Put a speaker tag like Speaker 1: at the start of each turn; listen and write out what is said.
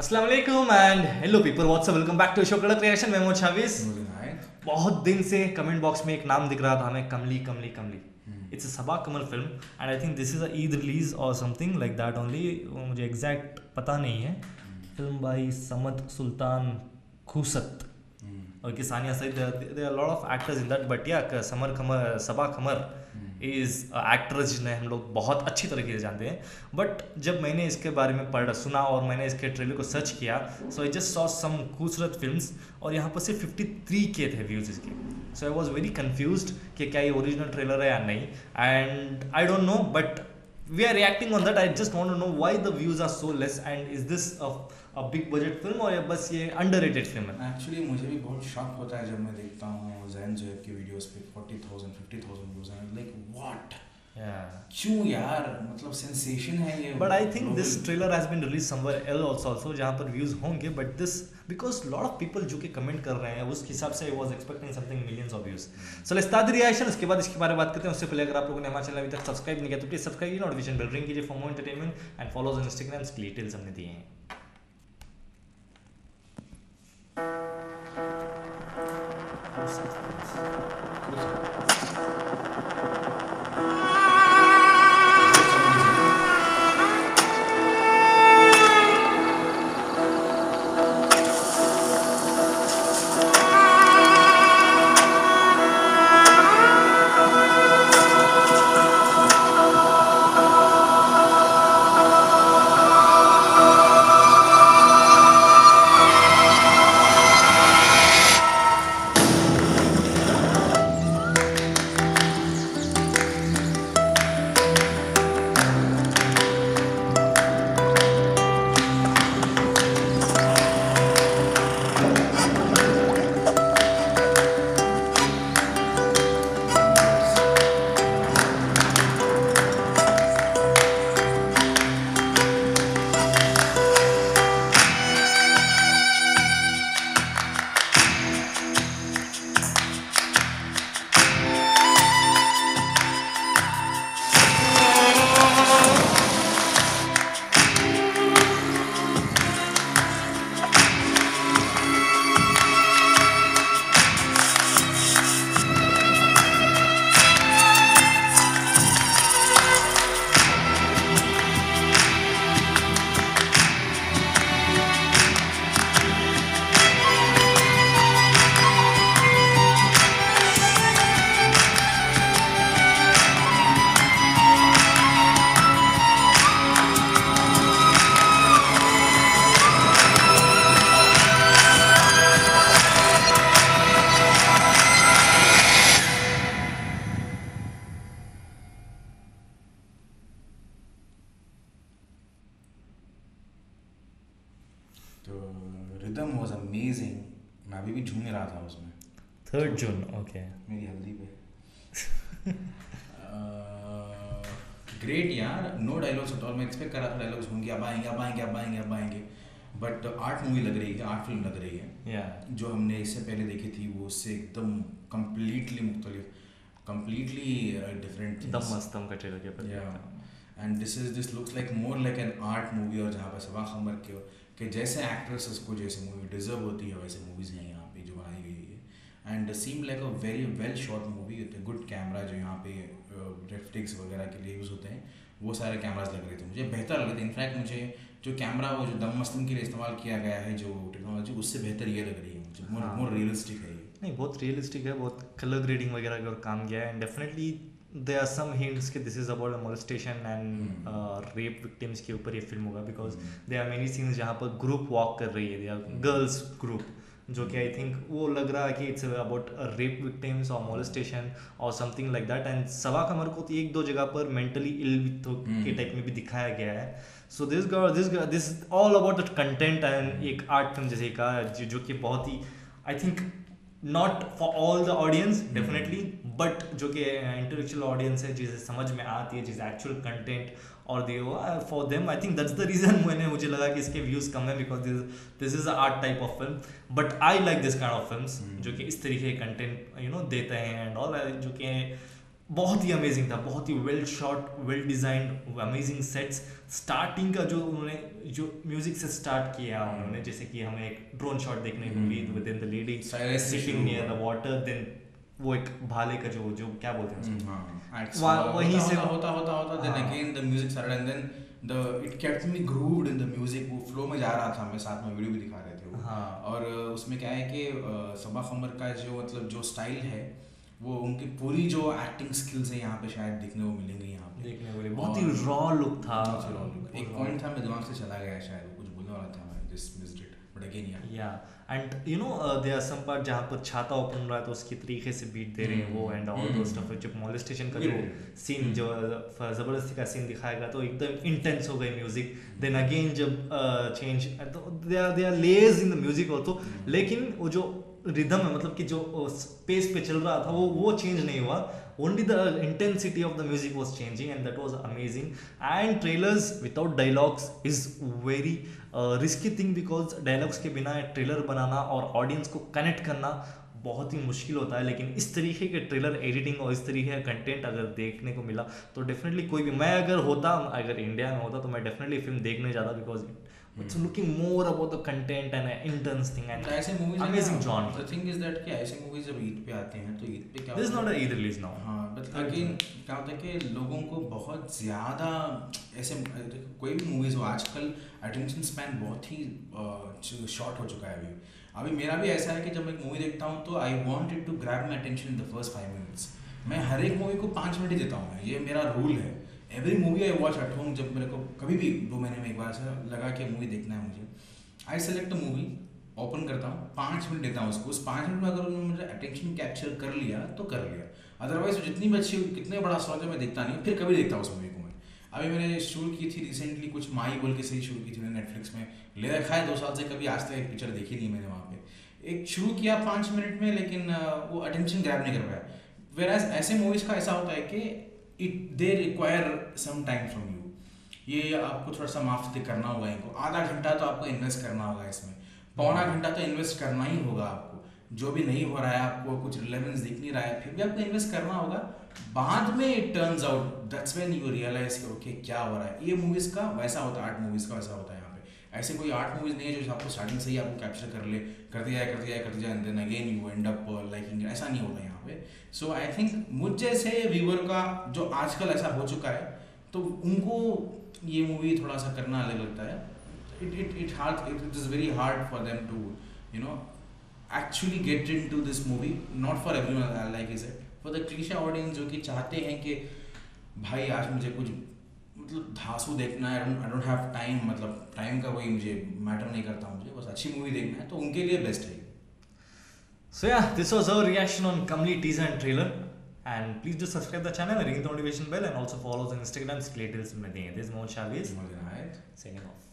Speaker 1: अस्सलाम वालेकुम and hello people what's up welcome back to show Kadak reaction मैं मोहम्मद शाविस बहुत दिन से कमेंट बॉक्स में एक नाम दिख रहा था हमें Kamli Kamli Kamli. It's a Saba Qamar film and I think this is a Eid release और समथिंग लाइक दैट ओनली मुझे एग्जैक्ट पता नहीं है। फ़िल्म बाई समद सुल्तान खूसत और किसानिया सहित there are lot of actors in that but yeah Samar Qamar Saba Qamar is actress जिन्हें हम लोग बहुत अच्छी तरीके से जानते हैं। बट जब मैंने इसके बारे में पढ़ सुना और मैंने इसके ट्रेलर को सर्च किया सो आई जस्ट सॉ सम खूबसूरत फिल्म्स और यहाँ पर सिर्फ़ 53 के थे व्यूज़ इसके। So I was very confuse कि क्या ये ओरिजिनल ट्रेलर है या नहीं। And I don't know but reacting on that. I just want to know why the views are so less and is this a, a big budget film or बस ये underrated film है।
Speaker 2: Actually मुझे भी बहुत shock होता है जब मैं देखता हूँ जैन जोएब की वीडियोस पे 40,000 50,000 व्यूज़ हैं। लाइक व्हाट क्यों यार? मतलब सेंसेशन है ये।
Speaker 1: I think this
Speaker 2: global-
Speaker 1: trailer has been released somewhere else also also जहाँ पर views होंगे but this because lot of people जो कि कमेंट कर रहे हैं उस हिसाब से आई was expecting something millions of views. So let's start the reaction उसके बाद इसके बारे में बात करते हैं। उससे पहले अगर आप लोगों ने हमारे चैनल अभी तक सब्सक्राइब नहीं किया तो प्लीज़ सब्सक्राइब कीजिए नोटिफिकेशन बेल रिंग कीजिए for more entertainment and on Instagram details हमने दिए हैं।
Speaker 2: तो अमेजिंग मैं अभी भी झूम रहा था उसमें।
Speaker 1: थर्ड जून ओके
Speaker 2: मेरी हल्दी पे। ग्रेट यार। नो डायलॉग्स एट ऑल मैं एक्सपेक्ट कर रहा था डायलॉग्स होंगे। अब आएँगे अब आएँगे अब आएँगे अब आएँगे। बट आर्ट मूवी लग रही है आर्ट फ़िल्म लग रही है।
Speaker 1: या
Speaker 2: जो हमने इससे पहले देखी थी वो उससे एकदम कम्प्लीटली मुख्तलिफ़ कम्प्लीटली डिफरेंट
Speaker 1: दम मस्तम का ट्रेलर के
Speaker 2: end this is this looks like more like an art movie और जहाँ पर सबा खमर के कि जैसे एक्ट्रेसेस को जैसे मूवी डिजर्व होती है वैसे मूवीज़ हैं यहाँ पे जो बनाई गई है। And seem like a very well shot movie good camera जो यहाँ पे रेफ्टिक्स वगैरह के लिए यूज़ होते हैं वो सारे कैमराज लग रहे थे। मुझे बेहतर लगे थे। इनफैक्ट मुझे जो कैमरा वो जो दम मस्तम के लिए इस्तेमाल किया गया है जो टेक्नोलॉजी उससे बेहतर ये लग रही है मुझे। मोर। मोर रियलिस्टिक है ये।
Speaker 1: नहीं बहुत रियलिस्टिक है बहुत कलर ग्रेडिंग वगैरह का काम किया है। And definitely there are some hints कि this is about molestation and rape victims के ऊपर ये फ़िल्म होगा because there are many scenes जहाँ पर ग्रुप वॉक कर रही है दे आर गर्ल्स ग्रुप जो कि आई थिंक वो लग रहा है कि इट्स अबाउट रेप विक्टिम्स और मोलिस्टेशन और समथिंग लाइक दैट एंड सवा कमर को तो एक दो जगह पर मेंटली इल के टाइप में भी दिखाया गया है। So this this this all about the content and एक आर्ट फ़िल्म जैसे कहा जो जो कि बहुत ही I think not for all the audience definitely but जो कि इंटेलेक्चुअल ऑडियंस है जिसे समझ में आती है जिसे एक्चुअल कंटेंट और they for them I think that's the reason मैंने मुझे लगा कि इसके व्यूज़ कम है because this this is art type of film but I like this kind of film जो कि इस तरीके के कंटेंट यू नो देते हैं एंड ऑल जो कि बहुत ही अमेजिंग था बहुत ही well shot well designed amazing sets starting का जो उन्होंने जो म्यूज़िक से स्टार्ट किया उन्होंने जैसे कि हमें एक ड्रोन शॉट देखने को मिली with in the lady sitting near the water then वो एक भाले का जो जो क्या बोलते हैं उसको?
Speaker 2: हाँ,
Speaker 1: वहाँ-
Speaker 2: हुआ,
Speaker 1: वहीं से-
Speaker 2: होता होता होता
Speaker 1: हाँ।
Speaker 2: again the music started and then the it kept me grooved in the music वो flow में जा रहा था मैं साथ में वीडियो भी दिखा रहे थे वो।
Speaker 1: हाँ।
Speaker 2: और उसमें क्या है कि सबा खमर का जो मतलब जो स्टाइल है वो उनकी पूरी जो एक्टिंग स्किल्स है यहाँ पे शायद देखने को मिलेंगी यहाँ पे।
Speaker 1: देखने को बहुत ही रॉ लुक था।
Speaker 2: ही एक पॉइंट था मेरे दिमाग से चला गया शायद कुछ बोलने वाला था मैं just missed it but again yeah
Speaker 1: yeah and you know there are some part जहाँ पर छाता ओपन रहा है तो उसकी तरीके से बीट दे रहे हैं वो एंड ऑल दो स्टफ़ जब मॉलेस्टेशन का जो सीन जो ज़बरदस्ती का सीन दिखाएगा तो एकदम इंटेंस हो गई म्यूज़िक देन अगेन जब change there are there are layers in the music also लेकिन वो जो रिदम है मतलब कि जो स्पेस पे चल रहा था, वो वो चेंज नहीं हुआ। Only the intensity of the music was changing and that was amazing and trailers without dialogues is very risky thing because dialogues के बिना ट्रेलर बनाना और ऑडियंस को कनेक्ट करना बहुत ही मुश्किल होता है। लेकिन इस तरीके के ट्रेलर एडिटिंग और इस तरीके का कंटेंट अगर देखने को मिला तो डेफिनेटली कोई भी, मैं अगर होता, अगर इंडिया में होता तो मैं डेफिनेटली फ़िल्म देखने जाता because it's looking more about the content and intense thing and
Speaker 2: तो ऐसे movies
Speaker 1: Amazing genre.
Speaker 2: The thing is that कि ऐसे मूवीज़ जब ईद पे आते हैं तो ईद पे क्या होता
Speaker 1: नॉट
Speaker 2: है?
Speaker 1: अ ईद रिलीज़ नाउ
Speaker 2: हाँ बट अगेन क्या होता है कि लोगों को बहुत ज़्यादा ऐसे कोई भी मूवीज़ हो आजकल अटेंशन स्पैन बहुत ही शॉर्ट हो चुका है अभी। अभी मेरा भी ऐसा है कि जब मैं एक मूवी देखता हूँ तो I want it to grab my attention in the first five minutes मैं हर एक मूवी को पाँच मिनट ही देता हूँ ये मेरा रूल है। Every movie I watch at home जब मेरे को कभी भी दो महीने में एक बार ऐसा लगा कि मूवी देखना है मुझे I select a movie open करता हूँ, पाँच मिनट देता हूँ उसको। उस पाँच मिनट में अगर उन्होंने मुझे अटेंशन कैप्चर कर लिया तो कर लिया। अदरवाइज़ जितनी भी अच्छी, कितने बड़ा सॉन्ग है, मैं देखता नहीं फिर कभी देखता हूँ उस मूवी को मैं। अभी मैंने शुरू की थी रिसेंटली कुछ माई बोल के सही शुरू की थी मैंने नेटफ्लिक्स में। ले रखा है दो साल से, कभी आज तक एक पिक्चर देखी नहीं मैंने वहाँ पे। एक शुरू किया पाँच मिनट में, लेकिन वो अटेंशन ग्रैप नहीं कर पाया। वेर ऐसे मूवीज़ का ऐसा होता है कि it they require some time from you ये आपको थोड़ा सा माफ़ करना होगा इनको। आधा घंटा तो आपको इन्वेस्ट करना होगा इसमें। पौना घंटा तो इन्वेस्ट करना ही होगा आपको। जो भी नहीं हो रहा है आपको कुछ रिलेवेंस दिख नहीं रहा है फिर भी आपको इन्वेस्ट करना होगा। बाद में it turns out that's when you realise okay क्या हो रहा है। ये मूवीज़ का वैसा होता है आर्ट मूवीज़ का वैसा होता है। ऐसे कोई आर्ट मूवीज़ नहीं है जो आपको स्टार्टिंग से ही आपको कैप्चर कर ले करती जाए करती जाए करती जाए then again you end up liking ऐसा नहीं होता यहाँ पे. सो आई थिंक मुझ जैसे व्यूअर का जो आजकल ऐसा हो चुका है तो उनको ये मूवी थोड़ा सा करना अलग लगता है. It it it hard it, it is very hard for them to you know actually get into this movie. Not for everyone uh, like is it for the cliche audience जो कि चाहते हैं कि भाई आज मुझे कुछ मतलब धांसू देखना है आई डोंट हैव टाइम मतलब टाइम का कोई मुझे मैटर नहीं करता मुझे बस अच्छी मूवी देखना है तो उनके लिए बेस्ट है
Speaker 1: so yeah this was our reaction on Kamali teaser and trailer and please do subscribe the channel ring the notification bell and also follow the Instagram creators मिलते this Mohan Shabeej Mohan
Speaker 2: hi
Speaker 1: second of